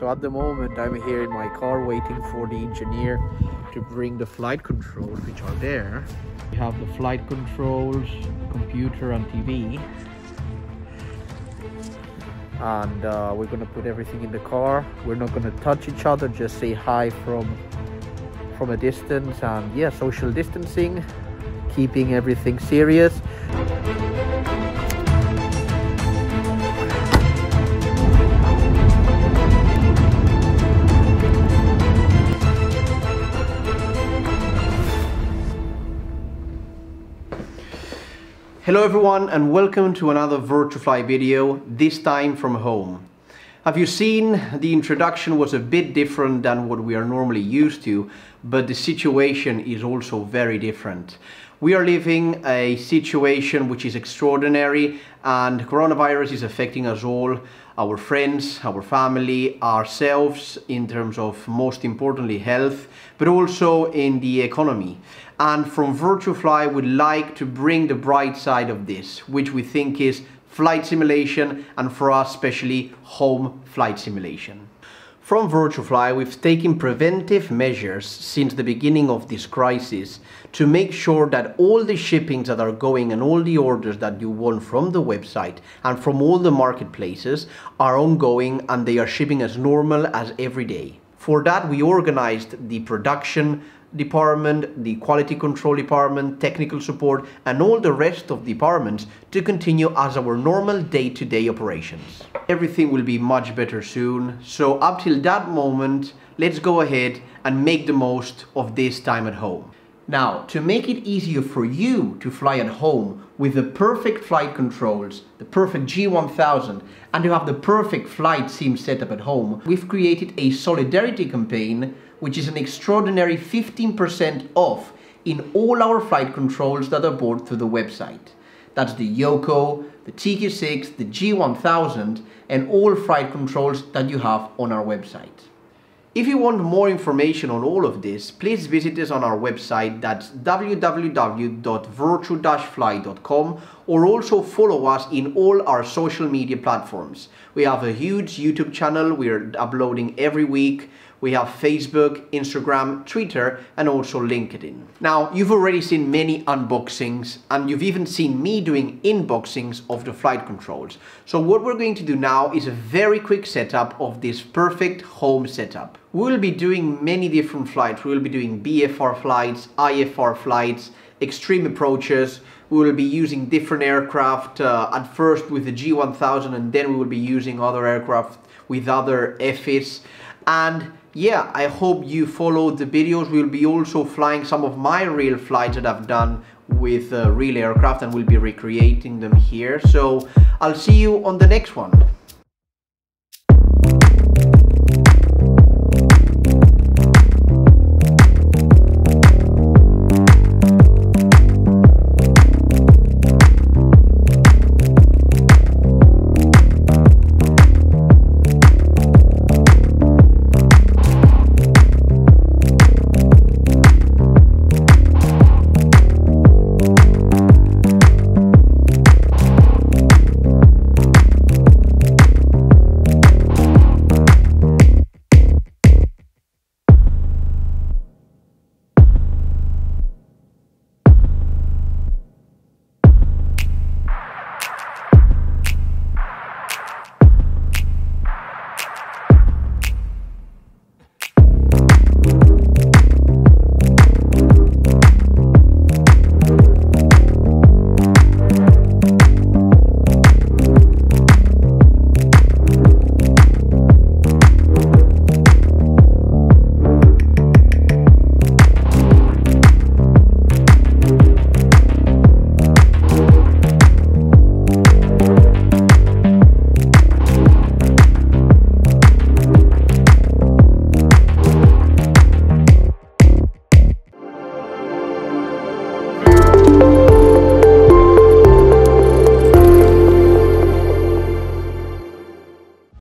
So at the moment I'm here in my car waiting for the engineer to bring the flight controls which are there. We have the flight controls, computer and TV. And uh, we're gonna put everything in the car. We're not gonna touch each other, just say hi from from a distance and yeah, social distancing, keeping everything serious. Hello everyone and welcome to another Virtual Fly video, this time from home. Have you seen the introduction was a bit different than what we are normally used to, but the situation is also very different. We are living a situation which is extraordinary and coronavirus is affecting us all, our friends, our family, ourselves in terms of most importantly health, but also in the economy. And from Virtual Fly we'd like to bring the bright side of this, which we think is flight simulation and for us especially home flight simulation. From Virtual Fly, we've taken preventive measures since the beginning of this crisis to make sure that all the shippings that are going and all the orders that you want from the website and from all the marketplaces are ongoing and they are shipping as normal as every day. For that, we organized the production department, the quality control department, technical support, and all the rest of departments to continue as our normal day-to-day -day operations. Everything will be much better soon, so up till that moment, let's go ahead and make the most of this time at home. Now, to make it easier for you to fly at home with the perfect flight controls, the perfect G1000, and to have the perfect flight sim setup at home, we've created a solidarity campaign which is an extraordinary 15% off in all our flight controls that are bought through the website. That's the Yoko, the TQ6, the G1000 and all flight controls that you have on our website. If you want more information on all of this, please visit us on our website that's www.virtual-fly.com or also follow us in all our social media platforms. We have a huge YouTube channel, we're uploading every week. We have Facebook, Instagram, Twitter, and also LinkedIn. Now, you've already seen many unboxings, and you've even seen me doing inboxings of the flight controls. So what we're going to do now is a very quick setup of this perfect home setup. We'll be doing many different flights. We'll be doing VFR flights, IFR flights, extreme approaches. We will be using different aircraft, uh, at first with the G1000 and then we will be using other aircraft with other FIs. And yeah, I hope you followed the videos. We'll be also flying some of my real flights that I've done with uh, real aircraft and we'll be recreating them here. So I'll see you on the next one.